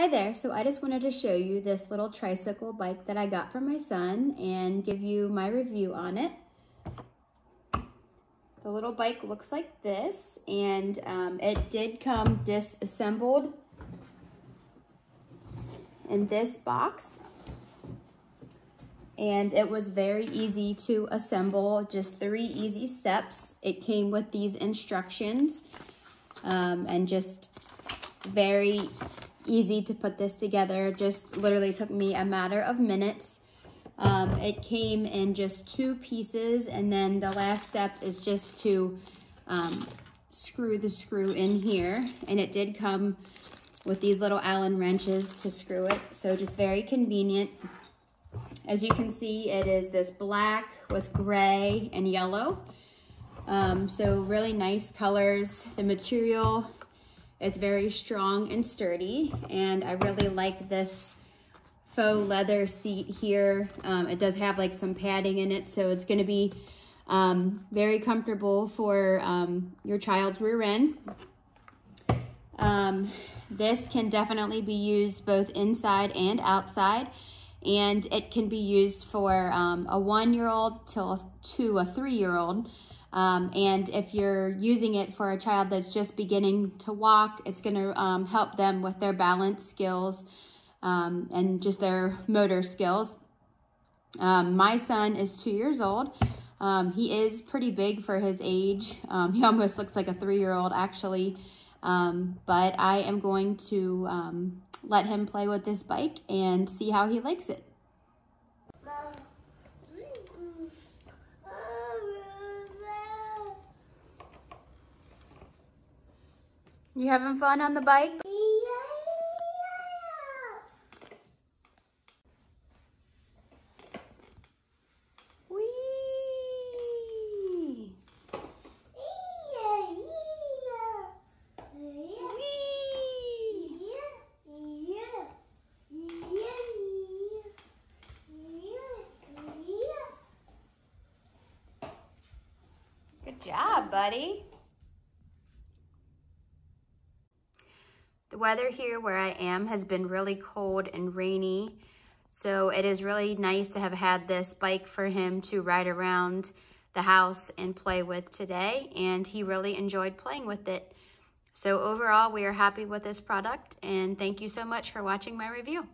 Hi there, so I just wanted to show you this little tricycle bike that I got for my son and give you my review on it. The little bike looks like this and um, it did come disassembled in this box and it was very easy to assemble, just three easy steps. It came with these instructions um, and just very easy to put this together. Just literally took me a matter of minutes. Um, it came in just two pieces and then the last step is just to um, screw the screw in here. And it did come with these little Allen wrenches to screw it. So just very convenient. As you can see, it is this black with gray and yellow. Um, so really nice colors. The material it's very strong and sturdy, and I really like this faux leather seat here. Um, it does have like some padding in it, so it's gonna be um, very comfortable for um, your child's rear end. Um, this can definitely be used both inside and outside, and it can be used for um, a one-year-old till to a three-year-old. Um, and if you're using it for a child that's just beginning to walk, it's going to um, help them with their balance skills um, and just their motor skills. Um, my son is two years old. Um, he is pretty big for his age. Um, he almost looks like a three-year-old actually. but I am going to let him play with this bike and see how he likes it. You having fun on the bike? Good job, buddy. The weather here where I am has been really cold and rainy. So it is really nice to have had this bike for him to ride around the house and play with today. And he really enjoyed playing with it. So overall, we are happy with this product. And thank you so much for watching my review.